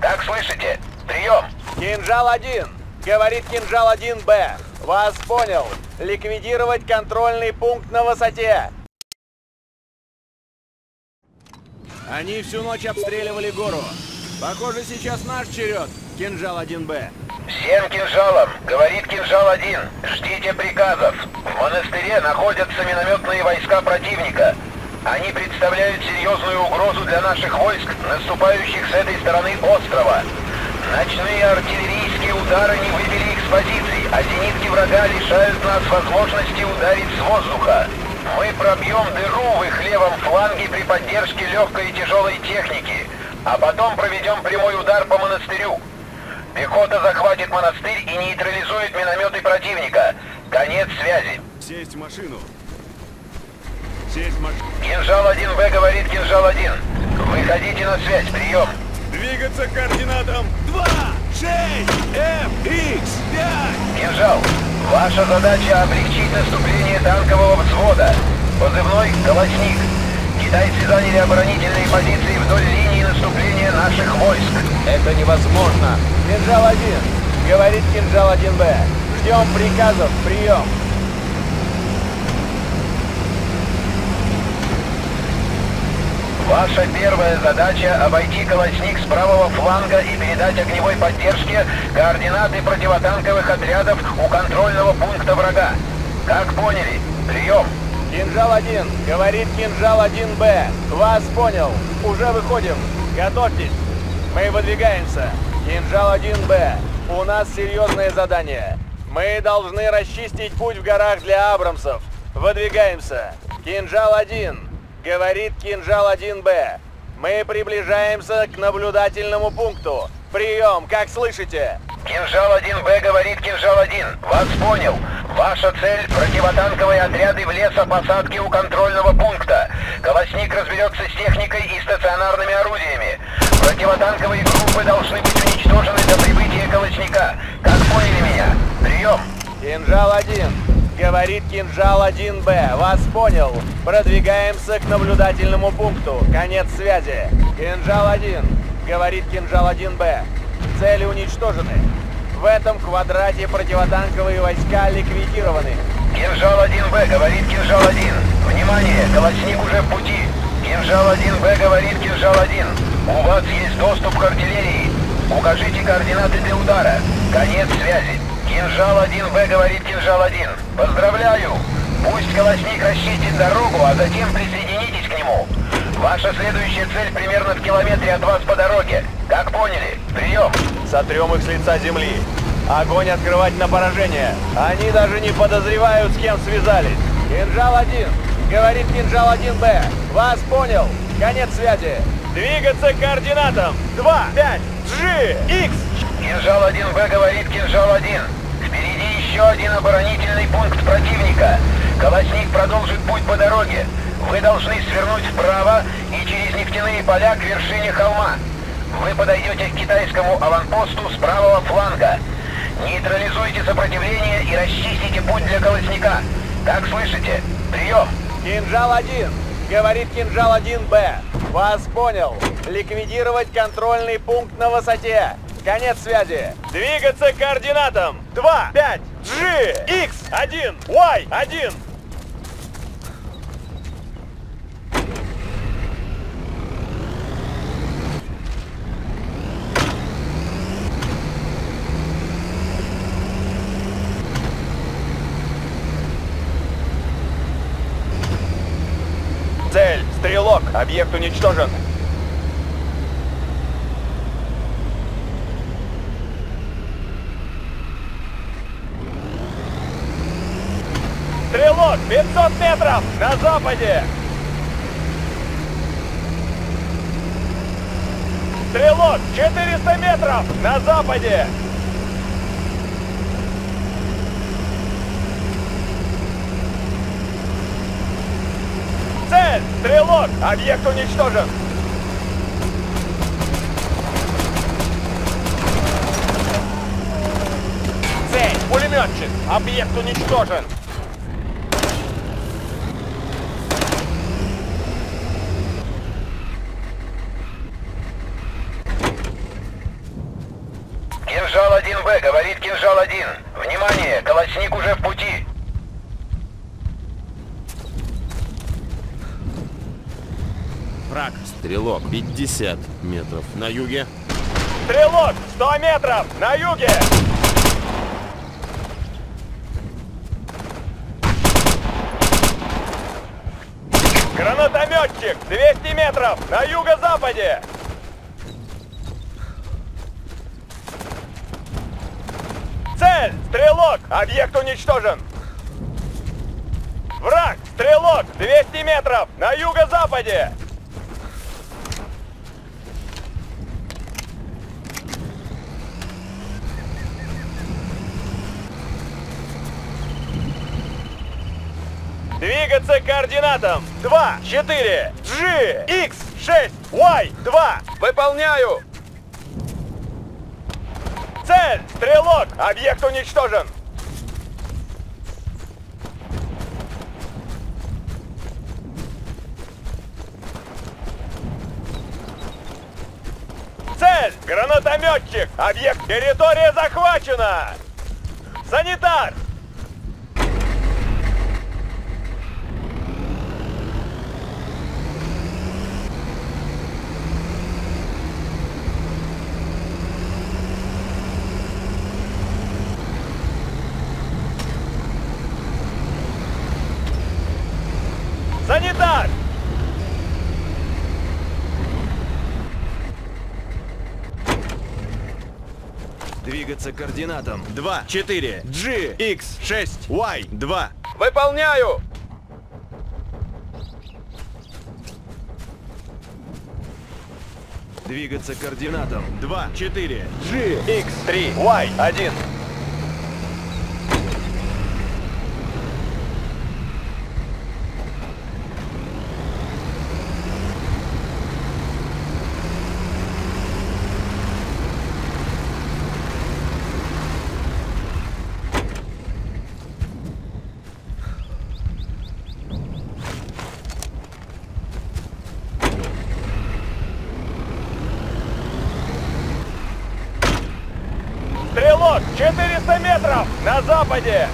Как слышите? Прием! Кинжал-1! Говорит Кинжал-1Б. Вас понял. Ликвидировать контрольный пункт на высоте. Они всю ночь обстреливали гору. Похоже, сейчас наш черед. Кинжал-1Б. Всем кинжалам, говорит кинжал-1. Ждите приказов. В монастыре находятся минометные войска противника. Они представляют серьезную угрозу для наших войск, наступающих с этой стороны острова. Ночные артиллерийские удары не выбили их с позиций, а зенитки врага лишают нас возможности ударить с воздуха. Мы пробьем дыру в их левом фланге при поддержке легкой и тяжелой техники, а потом проведем прямой удар по монастырю. Пехота захватит монастырь и нейтрализует минометы противника. Конец связи. Сесть в машину. Сесть в машину. Кинжал 1Б говорит Кинжал 1. Выходите на связь, прием. Двигаться к координатам 2, 6, F, X, 5. Кинжал, ваша задача облегчить наступление танкового взвода. Позывной «Колосник». Китайцы заняли оборонительные позиции вдоль линии наступления наших войск. Это невозможно. Кинжал-1. Говорит Кинжал-1Б. Ждем приказов. Прием. Ваша первая задача — обойти колосник с правого фланга и передать огневой поддержке координаты противотанковых отрядов у контрольного пункта врага. Как поняли? Прием! Кинжал-1. Говорит Кинжал-1Б. Вас понял. Уже выходим. Готовьтесь. Мы выдвигаемся. Кинжал-1Б. У нас серьезное задание. Мы должны расчистить путь в горах для Абрамсов. Выдвигаемся. Кинжал-1. Говорит Кинжал-1Б. Мы приближаемся к наблюдательному пункту. Прием, как слышите? Кинжал-1Б говорит Кинжал-1. Вас понял. Ваша цель — противотанковые отряды в лесопосадке у контрольного пункта. Колосник разберется с техникой и стационарными орудиями. Противотанковые группы должны быть уничтожены до прибытия Колосника. Как поняли меня? Прием! Кинжал-1. Говорит Кинжал-1Б. Вас понял. Продвигаемся к наблюдательному пункту. Конец связи. Кинжал-1. Говорит Кинжал-1Б. Цели уничтожены. В этом квадрате противотанковые войска ликвидированы. Кинжал-1Б говорит Кинжал-1. Внимание, Колосник уже в пути. Кинжал-1Б говорит Кинжал-1. У вас есть доступ к артиллерии. Укажите координаты для удара. Конец связи. Кинжал-1Б говорит Кинжал-1. Поздравляю! Пусть Колосник расчистит дорогу, а затем присоединитесь к нему. Ваша следующая цель примерно в километре от вас по дороге. Как поняли? Прием! Сотрем их с лица земли. Огонь открывать на поражение. Они даже не подозревают, с кем связались. Кинжал-1. Говорит Кинжал-1Б. Вас понял. Конец связи. Двигаться к координатам. 2, 5, G, X. Кинжал-1Б говорит Кинжал-1. Впереди еще один оборонительный пункт противника. Колосник продолжит путь по дороге. Вы должны свернуть вправо и через нефтяные поля к вершине холма. Вы подойдете к китайскому аванпосту с правого фланга. Нейтрализуйте сопротивление и расчистите путь для колосника. Как слышите? Прием! Кинжал-1. Говорит Кинжал-1Б. Вас понял. Ликвидировать контрольный пункт на высоте. Конец связи. Двигаться к координатам. 2, 5, G, X, 1, Y, 1. Цель. Стрелок. Объект уничтожен. Стрелок. 500 метров. На западе. Стрелок. 400 метров. На западе. Цель! Стрелок! Объект уничтожен! Цель! Пулеметчик! Объект уничтожен! КП, говорит Кинжал-1. Внимание, Колосник уже в пути. Враг. Стрелок. 50 метров. На юге. Стрелок! 100 метров! На юге! Гранатометчик! 200 метров! На юго-западе! Цель! Стрелок! Объект уничтожен! Враг! Стрелок! 200 метров! На юго-западе! Двигаться к координатам 2, 4, G, X, 6, Y, 2. Выполняю! Цель! Стрелок! Объект уничтожен! Цель! Гранатометчик! Объект! Территория захвачена! Санитар! Двигаться к координатам 2, 4, G, X, 6, Y, 2. Выполняю! Двигаться к координатам 2, 4, G, X, 3, Y, 1. Стрелок, 400 метров! На западе!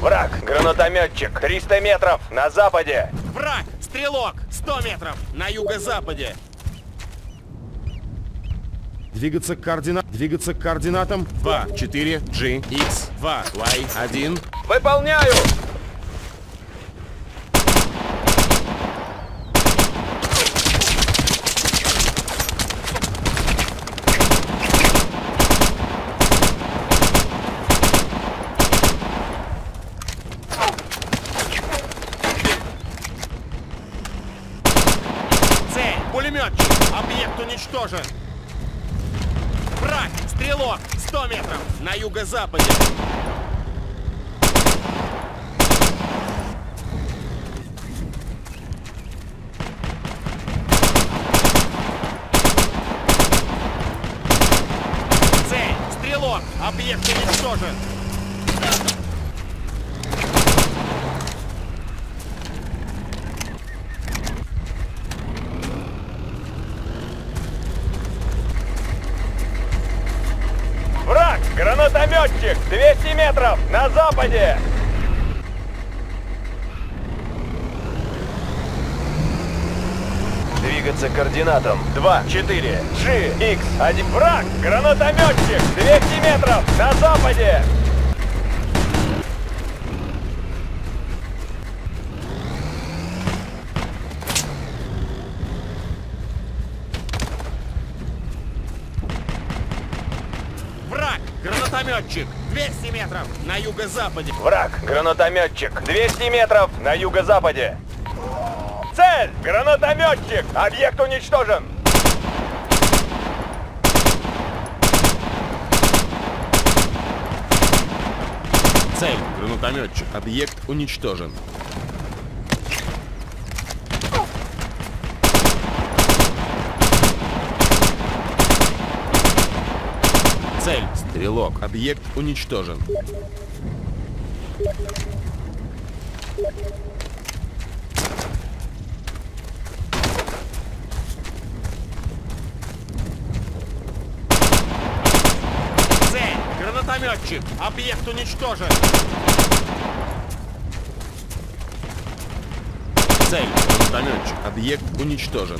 Враг, гранатометчик, 300 метров, на западе! Враг. Стрелок. 100 метров. На юго-западе. Двигаться к координатам. Двигаться к координатам. 2, 4, G, X, 2, Y, 1. Выполняю! Цель. Пулеметчик. Объект уничтожен. Враг. Стрелок. 100 метров. На юго-западе. Цель. Стрелок. Объект уничтожен. Враг! Гранатометчик! 200 метров! На западе! Двигаться к координатам 2, 4, G, X, 1. Враг! Гранатометчик! 200 метров! На западе! Враг! Гранатометчик! 200 метров! На юго-западе! Враг! Гранатометчик! 200 метров! На юго-западе! Цель! Гранатометчик! Объект уничтожен! Цель! Гранатометчик! Объект уничтожен! Цель! Стрелок! Объект уничтожен! Гранатометчик! Объект уничтожен! Цель. Гранатометчик. Объект уничтожен.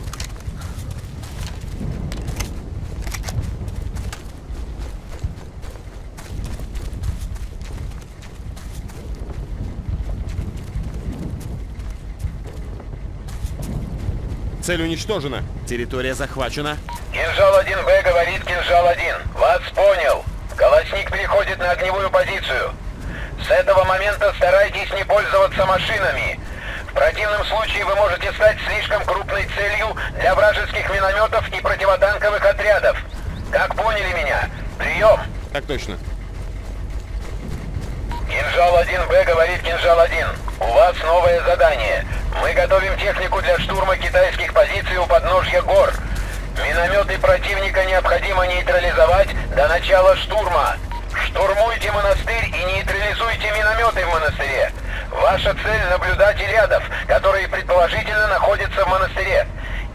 Цель уничтожена. Территория захвачена. Кинжал 1Б говорит Кинжал 1. Вас понял. Колосник переходит на огневую позицию. С этого момента старайтесь не пользоваться машинами. В противном случае вы можете стать слишком крупной целью для вражеских минометов и противотанковых отрядов. Как поняли меня? Прием! Так точно. Кинжал 1Б говорит Кинжал 1. У вас новое задание. Мы готовим технику для штурма китайских позиций у подножья гор. Минометы противника необходимо нейтрализовать до начала штурма. Штурмуйте монастырь и нейтрализуйте минометы в монастыре. Ваша цель — наблюдать рядов, которые предположительно находятся в монастыре.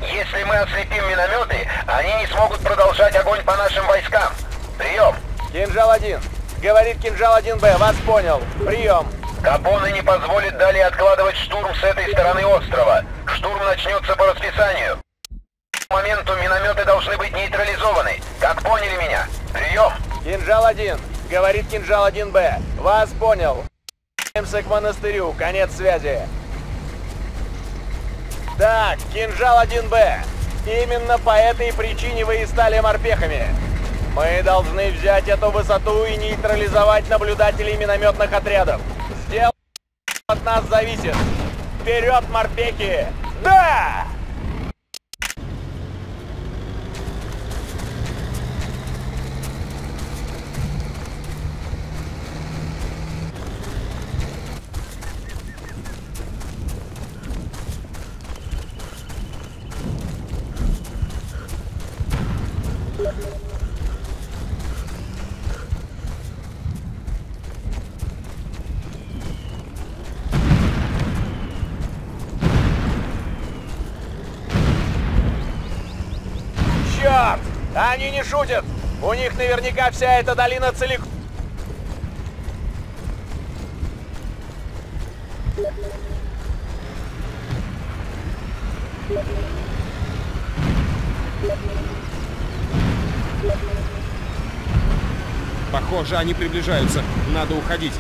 Если мы ослепим минометы, они не смогут продолжать огонь по нашим войскам. Прием! Кинжал 1. Говорит Кинжал 1Б. Вас понял. Прием. Капоне не позволит далее откладывать штурм с этой стороны острова. Штурм начнется по расписанию. К моменту минометы должны быть нейтрализованы. Как поняли меня? Прием! Кинжал 1. Говорит Кинжал 1Б. Вас понял. Двигаемся к монастырю. Конец связи. Так, Кинжал 1Б. Именно по этой причине вы и стали морпехами. Мы должны взять эту высоту и нейтрализовать наблюдателей минометных отрядов. Сделать от нас зависит. Вперед, морпехи! Да! Они не шутят! У них наверняка вся эта долина целиком... Похоже, они приближаются. Надо уходить.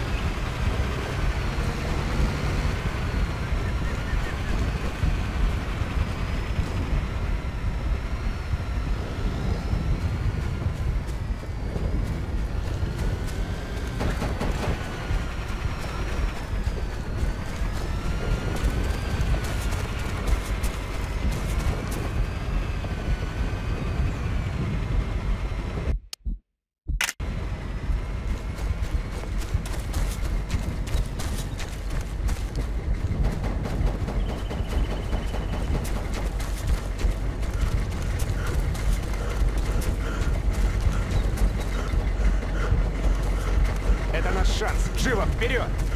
Это наш шанс. Живо, вперед!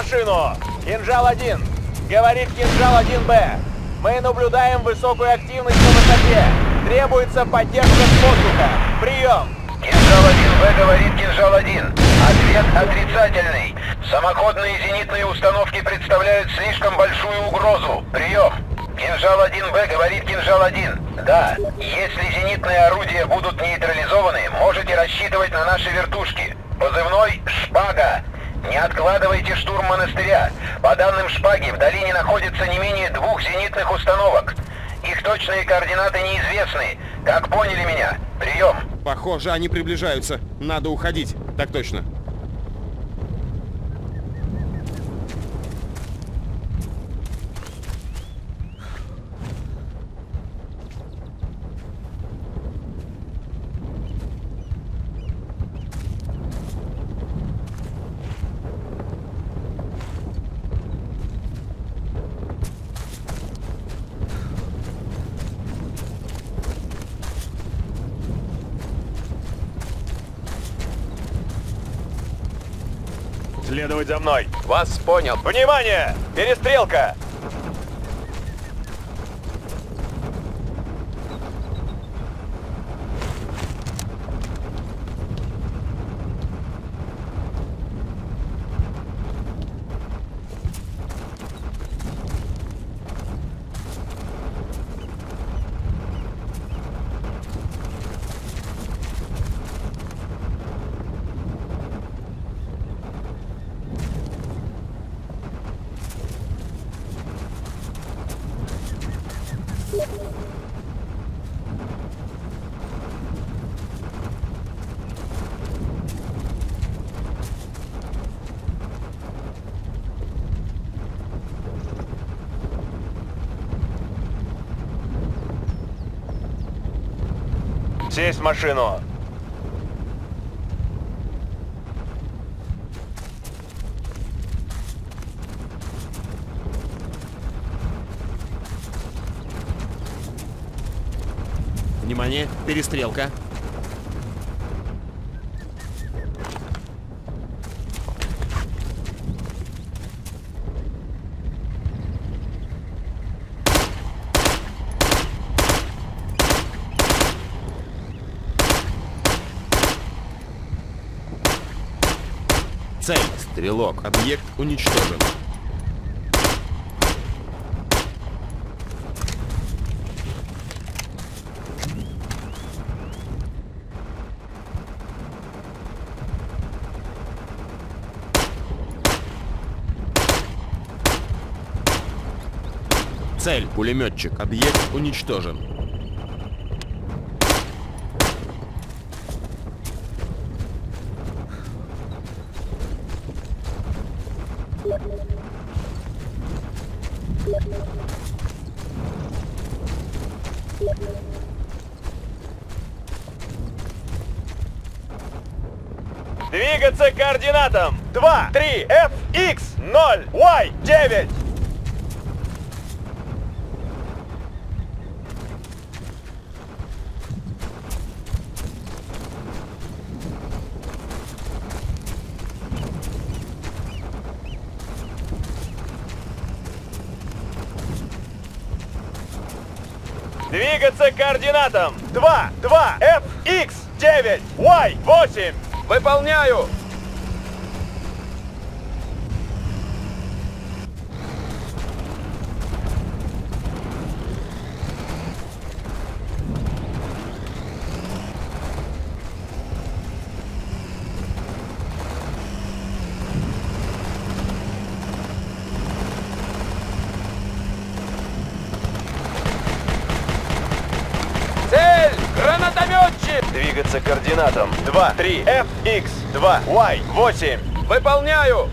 Машину! Кинжал-1! Говорит Кинжал-1Б! Мы наблюдаем высокую активность на высоте! Требуется поддержка с воздуха! Прием! Кинжал-1Б говорит Кинжал-1. Ответ отрицательный. Самоходные зенитные установки представляют слишком большую угрозу. Прием. Кинжал-1Б говорит Кинжал-1. Да, если зенитные орудия будут нейтрализованы, можете рассчитывать на наши вертушки. Позывной «Шпага». Не откладывайте штурм монастыря. По данным «Шпаги» в долине находится не менее двух зенитных установок. Их точные координаты неизвестны. Как поняли меня? Прием. Похоже, они приближаются. Надо уходить. Так точно. Следовать за мной! Вас понял! Внимание! Перестрелка! Сесть в машину! Внимание, перестрелка. Цель. Стрелок. Объект уничтожен. Цель. Пулеметчик. Объект уничтожен. Двигаться к координатам 2, 3, F, X, 0, Y, 9. Двигаться к координатам 2, 2, F, X, 9, Y, 8. Выполняю! Цель! Двигаться к координатам 2, 3, F, X, 2, Y, 8. Выполняю!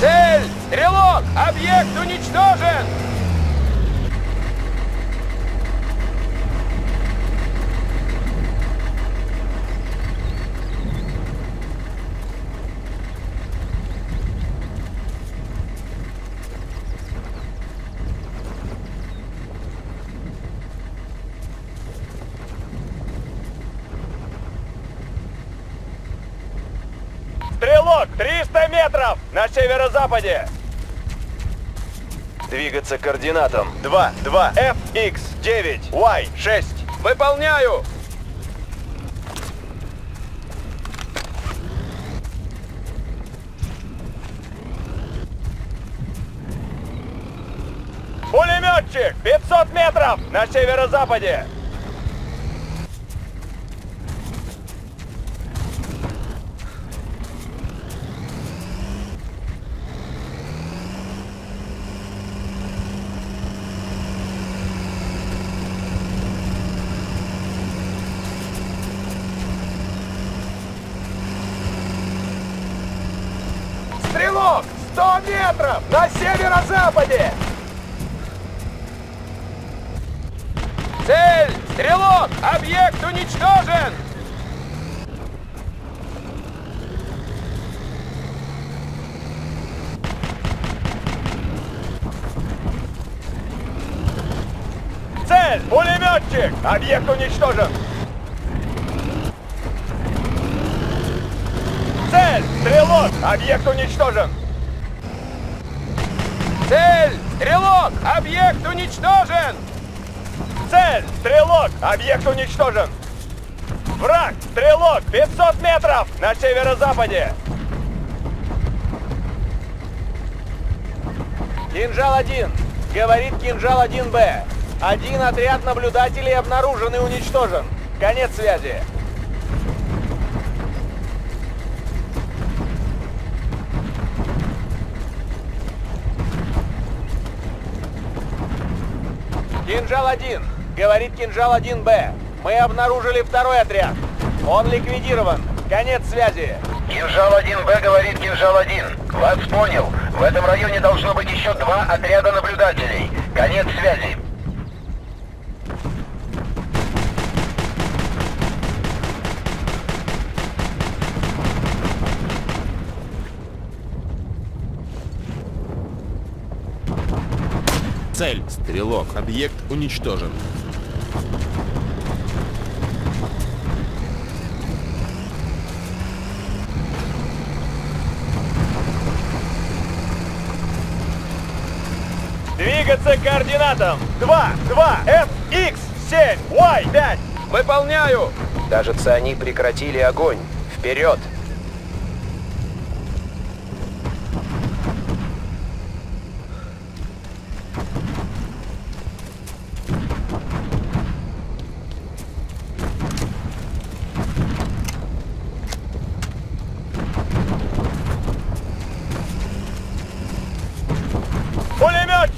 Цель! Стрелок! Объект уничтожен! Стрелок! Стрелок, 300 метров на северо-западе. Двигаться к координатам 2, 2, FX, 9, Y, 6. Выполняю! Пулеметчик! 500 метров на северо-западе! Стрелок! 100 метров на северо-западе! Цель! Стрелок! Объект уничтожен! Цель! Пулеметчик! Объект уничтожен! Цель! Стрелок! Объект уничтожен! Цель! Стрелок! Объект уничтожен! Цель! Стрелок! Объект уничтожен! Враг! Стрелок! 500 метров на северо-западе! Кинжал-1. Говорит Кинжал-1Б. Один отряд наблюдателей обнаружен и уничтожен. Конец связи. Кинжал-1. Говорит Кинжал-1Б. Мы обнаружили второй отряд. Он ликвидирован. Конец связи. Кинжал-1Б говорит Кинжал-1. Вас понял. В этом районе должно быть еще два отряда наблюдателей. Конец связи. Цель. Стрелок. Объект уничтожен. Двигаться к координатам 2, 2, F, X, 7, Y, 5. Выполняю. Кажется, они прекратили огонь. Вперед!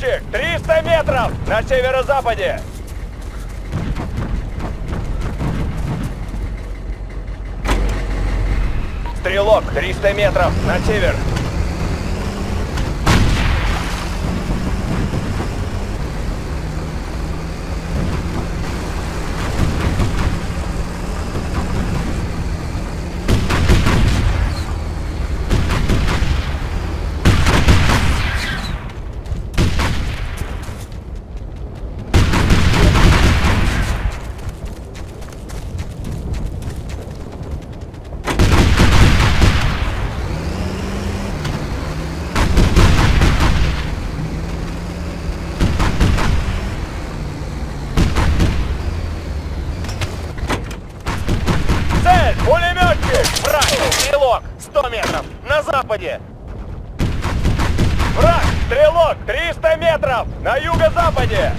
Пулеметчик! 300 метров на северо-западе! Стрелок! 300 метров на север! Цель! Пулеметчик! Враг! Стрелок! 100 метров! На западе! Враг! Стрелок! 300 метров! На юго-западе!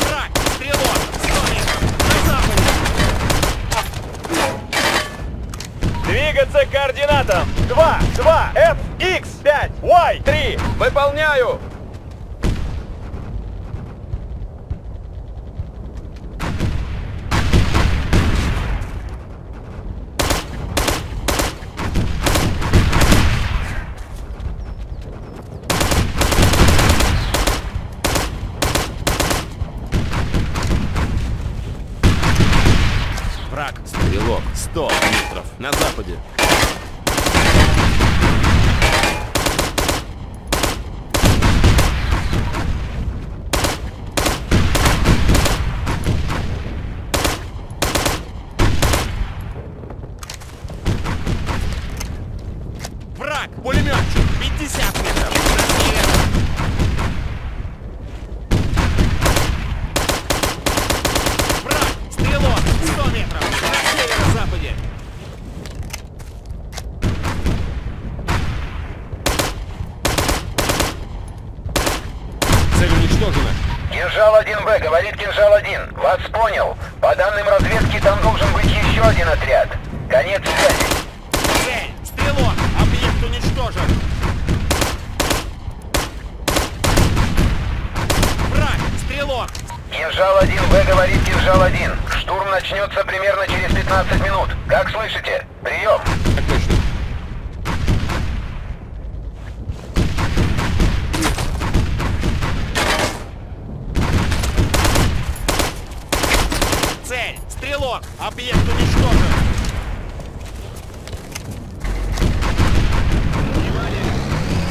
Враг! Стрелок! 100 метров! На западе! Двигаться к координатам 2, 2, F, X, 5, Y, 3. Выполняю! Враг. Стрелок. 100 метров. На западе. Пулеметчик, 50 метров. На север. Враг, стрелок, 100 метров. На северо-западе. Цель уничтожена. Кинжал-1Б, говорит Кинжал-1. Вас понял. По данным разведки, там должен быть еще один отряд. Конец связи. Цель, стрелок, объект уничтожен. Враг, стрелок. Кинжал-1Б, говорит Кинжал-1. Штурм начнется примерно через 15 минут. Как слышите? Прием. Так точно. Цель, стрелок, объект уничтожен.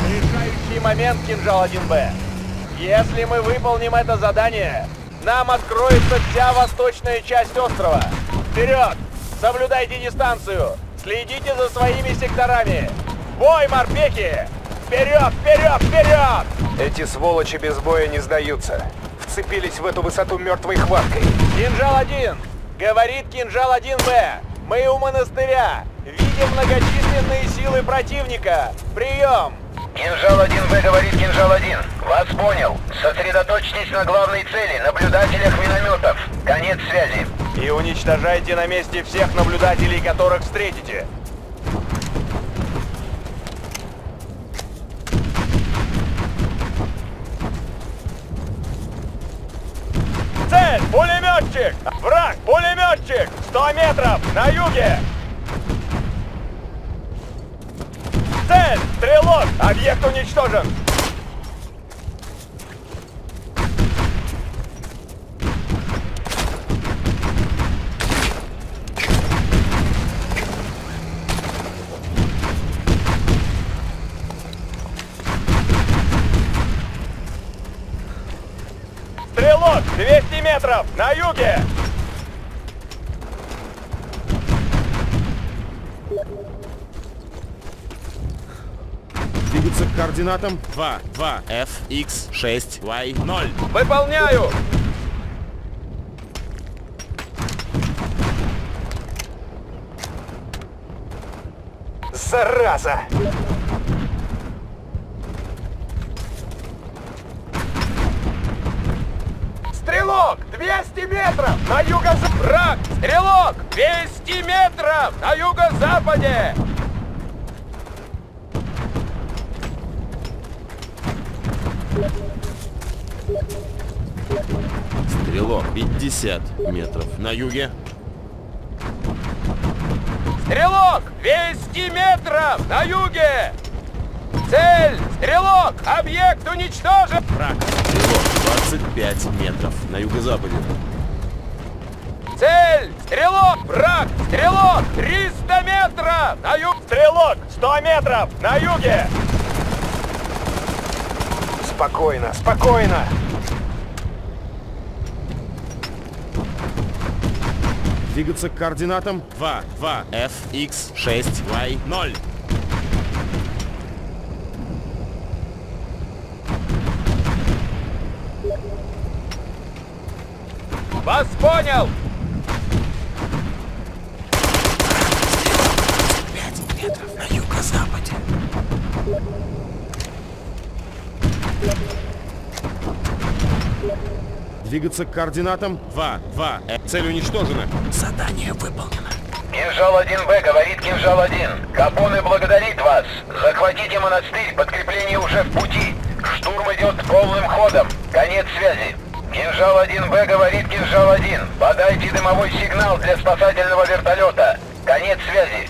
Решающий момент, Кинжал-1Б. Если мы выполним это задание, нам откроется вся восточная часть острова. Вперед! Соблюдайте дистанцию! Следите за своими секторами! Бой, морпеки! Вперед, вперед, вперед! Эти сволочи без боя не сдаются. Вцепились в эту высоту мертвой хваткой. Кинжал-1! Говорит Кинжал-1Б! Мы у монастыря! Видим многочисленные силы противника! Прием! Кинжал-1Б, говорит Кинжал-1. Вас понял. Сосредоточьтесь на главной цели, наблюдателях минометов. Конец связи. И уничтожайте на месте всех наблюдателей, которых встретите. Цель! Пулеметчик! Враг! Пулеметчик! 100 метров! На юге! Цель! Стрелок! Объект уничтожен! Стрелок! 200 метров! На юге! Координатам 2, 2, F, X, 6, Y, 0. Выполняю! Зараза! Стрелок! 200 метров! На юго Враг! Стрелок! 200 метров! На юго-западе! Стрелок, 50 метров. На юге. Стрелок! 200 метров! На юге! Цель! Стрелок! Объект уничтожен! Враг, стрелок, 25 метров. На юго-западе. Цель! Стрелок! Враг! Стрелок! 300 метров! На юг! Стрелок! 100 метров! На юге! Спокойно, спокойно! Двигаться к координатам 2, 2, F, X, 6, Y, 0. Вас понял! 5 метров на юго-западе. Двигаться к координатам 2, 2, F. Цель уничтожена. Задание выполнено. Кинжал-1Б, говорит Кинжал-1. Капоне благодарит вас. Захватите монастырь, подкрепление уже в пути. Штурм идет полным ходом. Конец связи. Кинжал-1Б, говорит Кинжал-1. Подайте дымовой сигнал для спасательного вертолета. Конец связи.